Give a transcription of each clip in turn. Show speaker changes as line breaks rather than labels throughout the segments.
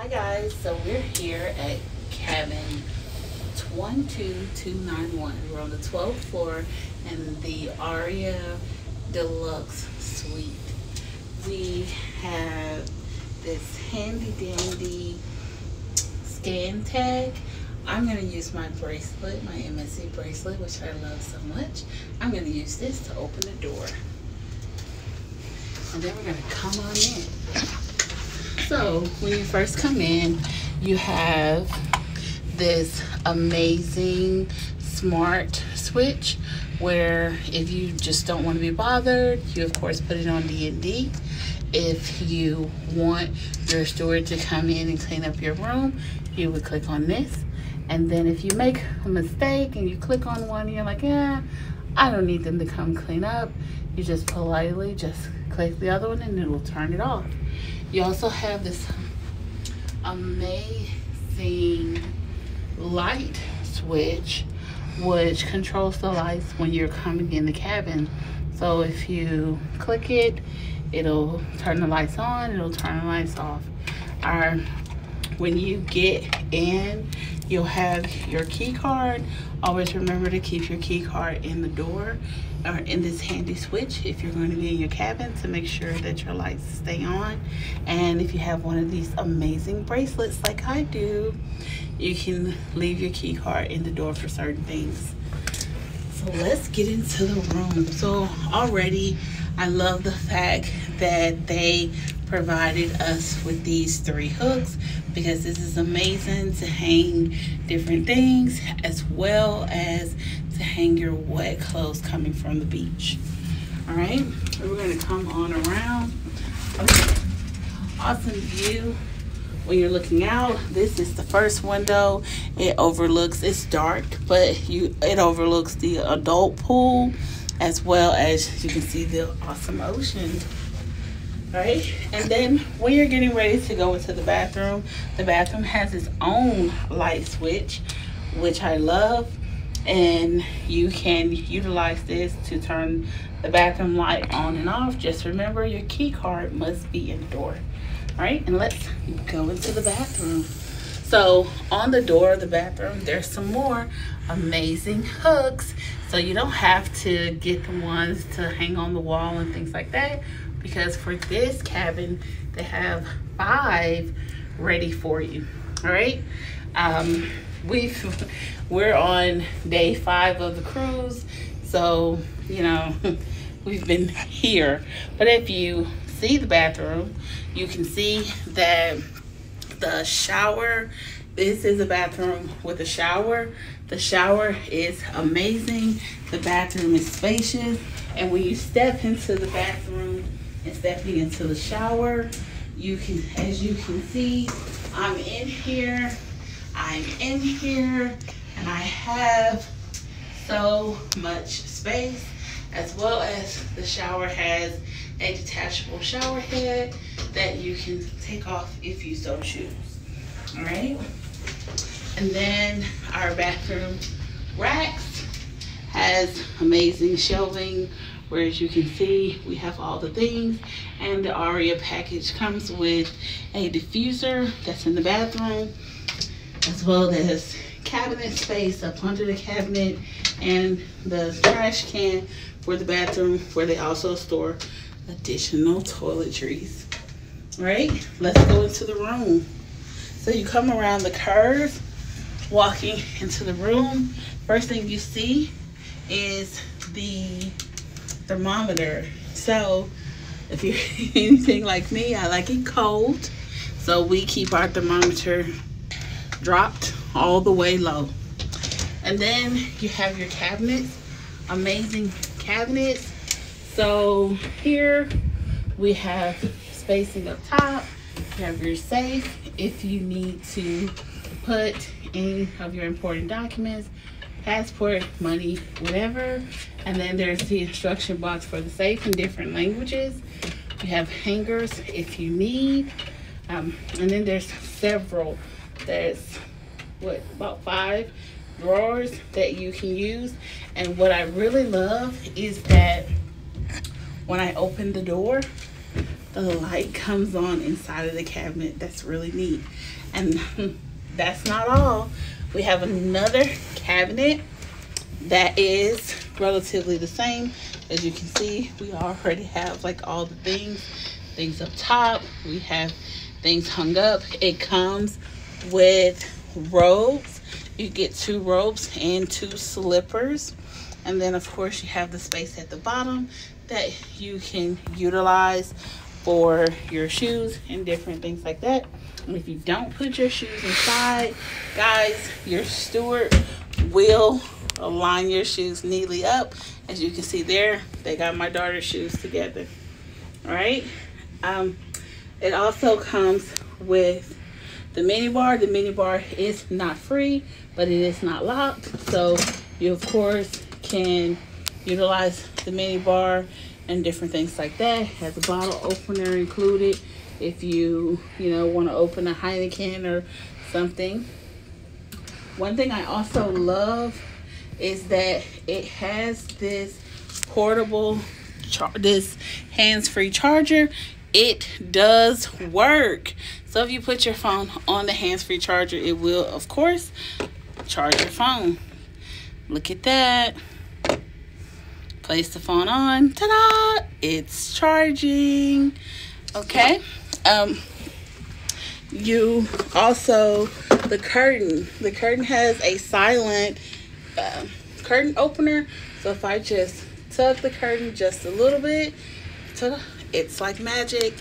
Hi guys, so we're here at cabin 12291. We're on the 12th floor in the Aurea Deluxe Suite. We have this handy dandy scan tag. I'm going to use my bracelet, my MSC bracelet, which I love so much. I'm going to use this to open the door. And then we're to come on in. So when you first come in, you have this amazing smart switch where if you just don't want to be bothered, you of course put it on D&D. If you want your steward to come in and clean up your room, you would click on this. And then if you make a mistake and you click on one and you're like, yeah, I don't need them to come clean up, you just politely just click the other one and it will turn it off. You also have this amazing light switch which controls the lights when you're coming in the cabin. So if you click it, it'll turn the lights on, it'll turn the lights off. Our, when you get in, you'll have your key card. Always remember to keep your key card in the door or in this handy switch if you're going to be in your cabin to make sure that your lights stay on. And if you have one of these amazing bracelets like I do, you can leave your key card in the door for certain things. So let's get into the room. So already I love the fact that they provided us with these three hooks because this is amazing to hang different things as well as to hang your wet clothes coming from the beach. All right, we're gonna come on around. Okay. Awesome view when you're looking out. This is the first window. It overlooks, it's dark, but you it overlooks the adult pool as well as you can see the awesome ocean right? And then when you're getting ready to go into the bathroom, the bathroom has its own light switch, which I love. And you can utilize this to turn the bathroom light on and off. Just remember your key card must be in the door. All right, and let's go into the bathroom. So on the door of the bathroom, there's some more amazing hooks. So you don't have to get the ones to hang on the wall and things like that because for this cabin, they have five ready for you. All right. Um, we've, we're on day five of the cruise. So, you know, we've been here. But if you see the bathroom, you can see that the shower, this is a bathroom with a shower. The shower is amazing. The bathroom is spacious. And when you step into the bathroom, and stepping into the shower. You can, as you can see, I'm in here, I'm in here, and I have so much space, as well as the shower has a detachable shower head that you can take off if you so choose. All right. And then our bathroom racks has amazing shelving where as you can see we have all the things and the Aurea package comes with a diffuser that's in the bathroom as well as cabinet space up under the cabinet and the trash can for the bathroom where they also store additional toiletries right let's go into the room so you come around the curve walking into the room first thing you see is the thermometer. So if you're anything like me, I like it cold. So we keep our thermometer dropped all the way low. And then you have your cabinets, amazing cabinets. So here we have spacing up top. You have your safe if you need to put any of your important documents passport, money, whatever. And then there's the instruction box for the safe in different languages. You have hangers if you need. Um, and then there's several. There's what about five drawers that you can use. And what I really love is that when I open the door, the light comes on inside of the cabinet. That's really neat. And that's not all. We have another cabinet that is relatively the same. As you can see, we already have like all the things, things up top. We have things hung up. It comes with robes. You get two robes and two slippers. And then of course you have the space at the bottom that you can utilize for your shoes and different things like that. And if you don't put your shoes inside, guys, your steward will align your shoes neatly up. As you can see there, they got my daughter's shoes together. All right. Um, it also comes with the mini bar. The mini bar is not free, but it is not locked. So you of course can utilize the mini bar and different things like that. Has a bottle opener included if you, you know, want to open a Heineken or something. One thing I also love is that it has this portable, this hands-free charger. It does work. So if you put your phone on the hands-free charger, it will, of course, charge your phone. Look at that. Place the phone on. Ta-da! It's charging. Okay. Um, you also, the curtain. The curtain has a silent uh, curtain opener. So if I just tug the curtain just a little bit, it's like magic.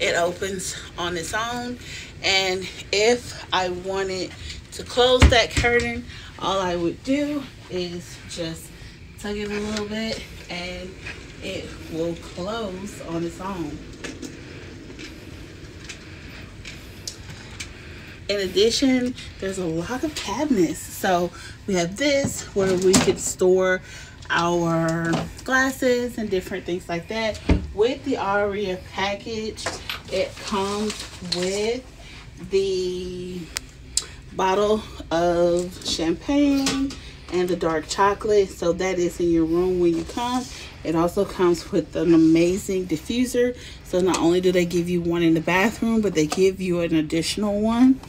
It opens on its own. And if I wanted to close that curtain, all I would do is just tug it a little bit and it will close on its own. in addition, there's a lot of cabinets. So we have this where we could store our glasses and different things like that. With the Aurea package, it comes with the bottle of champagne and the dark chocolate. So that is in your room when you come. It also comes with an amazing diffuser. So not only do they give you one in the bathroom, but they give you an additional one.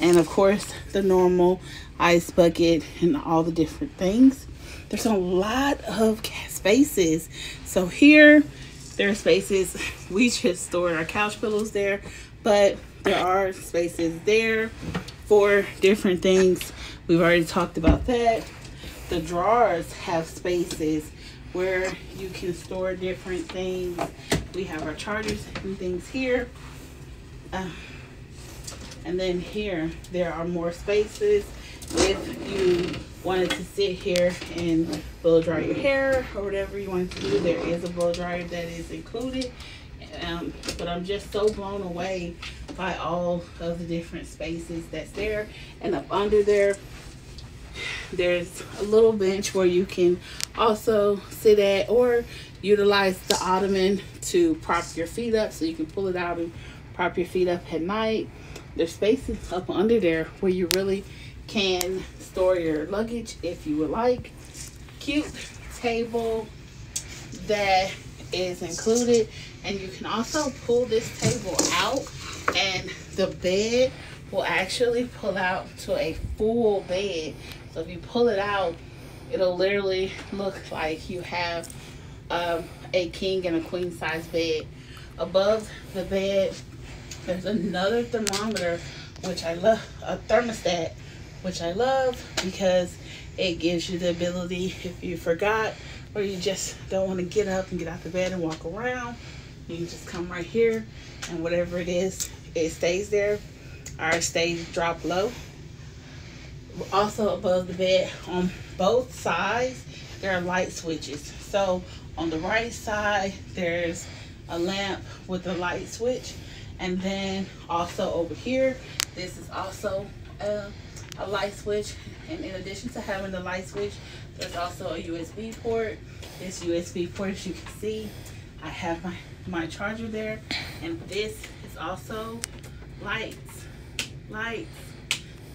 And of course, the normal ice bucket and all the different things. There's a lot of spaces. So here, there are spaces. We just stored our couch pillows there, but there are spaces there for different things. We've already talked about that. The drawers have spaces where you can store different things. We have our chargers and things here. Uh, and then here, there are more spaces. If you wanted to sit here and blow dry your hair or whatever you want to do, there is a blow dryer that is included. Um, but I'm just so blown away by all of the different spaces that's there. And up under there, there's a little bench where you can also sit at or utilize the ottoman to prop your feet up. So you can pull it out and prop your feet up at night. There's spaces up under there where you really can store your luggage if you would like. Cute table that is included. And you can also pull this table out and the bed will actually pull out to a full bed so if you pull it out, it'll literally look like you have um, a king and a queen size bed. Above the bed, there's another thermometer, which I love, a thermostat, which I love because it gives you the ability, if you forgot or you just don't want to get up and get out the bed and walk around, you can just come right here and whatever it is, it stays there. Ours stays drop low also above the bed on both sides there are light switches. So on the right side there's a lamp with a light switch. And then also over here this is also a, a light switch. And in addition to having the light switch there's also a USB port. This USB port as you can see I have my my charger there. And this is also lights lights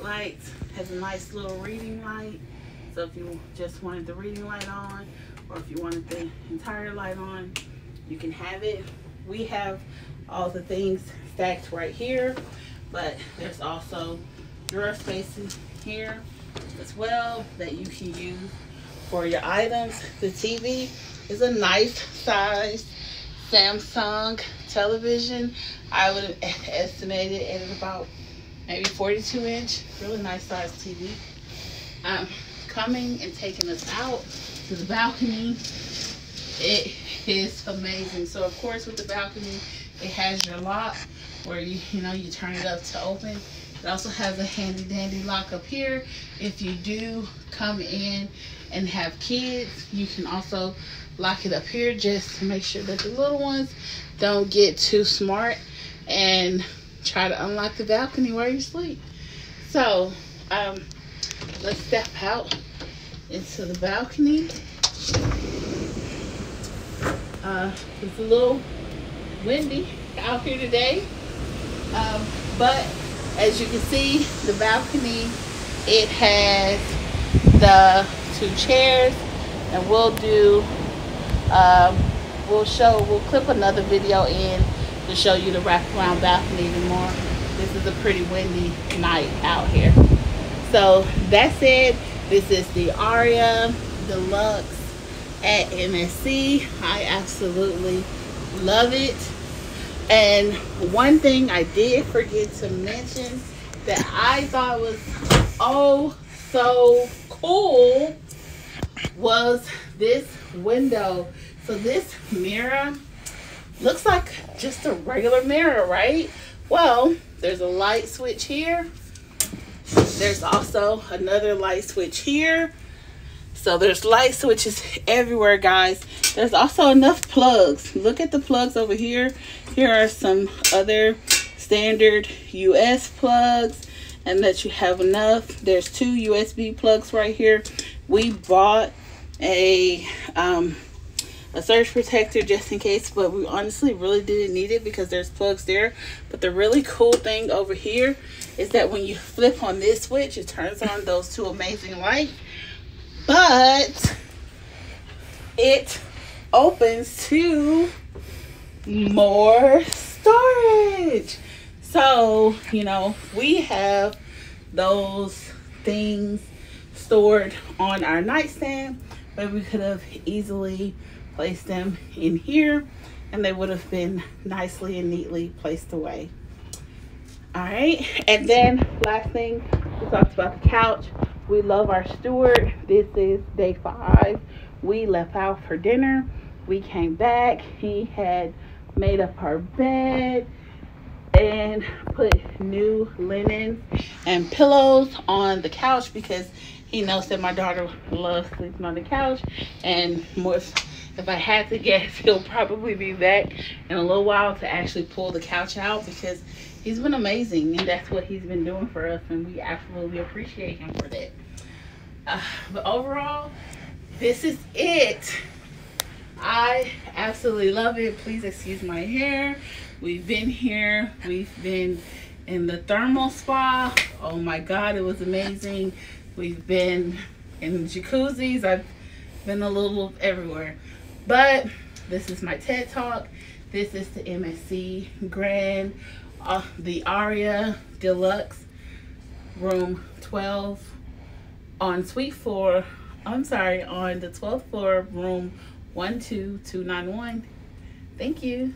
lights has a nice little reading light so if you just wanted the reading light on or if you wanted the entire light on you can have it we have all the things stacked right here. But there's also drawer spaces here as well that you can use for your items. The TV is a nice size Samsung television. I would estimate it at about maybe 42 inch, really nice size TV. Um, coming and taking us out to the balcony. It is amazing. So of course with the balcony, it has your lock where you, you know, you turn it up to open. It also has a handy dandy lock up here. If you do come in and have kids, you can also lock it up here just to make sure that the little ones don't get too smart and try to unlock the balcony while you sleep. So, um, let's step out into the balcony. Uh, it's a little windy out here today. Um, but as you can see, the balcony, it has the two chairs and we'll do, um, we'll show, we'll clip another video in to show you the wraparound balcony even more. This is a pretty windy night out here. So that said, this is the Aurea Deluxe at MSC. I absolutely love it. And one thing I did forget to mention that I thought was oh so cool was this window. So this mirror looks like just a regular mirror, right? Well, there's a light switch here. There's also another light switch here. So there's light switches everywhere, guys. There's also enough plugs. Look at the plugs over here. Here are some other standard US plugs and that you have enough. There's two USB plugs right here. We bought a um, a surge protector just in case, but we honestly really didn't need it because there's plugs there. But the really cool thing over here is that when you flip on this switch, it turns on those two amazing lights but it opens to more storage. So, you know, we have those things stored on our nightstand, but we could have easily placed them in here and they would have been nicely and neatly placed away. All right, and then last thing, we talked about the couch. We love our steward. This is day five. We left out for dinner. We came back. He had made up our bed and put new linen and pillows on the couch because he knows that my daughter loves sleeping on the couch and more if I had to guess he'll probably be back in a little while to actually pull the couch out because he's been amazing and that's what he's been doing for us and we absolutely appreciate him for that. Uh, but overall this is it. I absolutely love it. Please excuse my hair. We've been here. We've been in the thermal spa. Oh my god it was amazing. We've been in jacuzzis. I've been a little everywhere but this is my ted talk this is the msc grand uh, the Aurea Deluxe room 12 on suite floor. I'm sorry, on the 12th floor, room 12291. Thank you.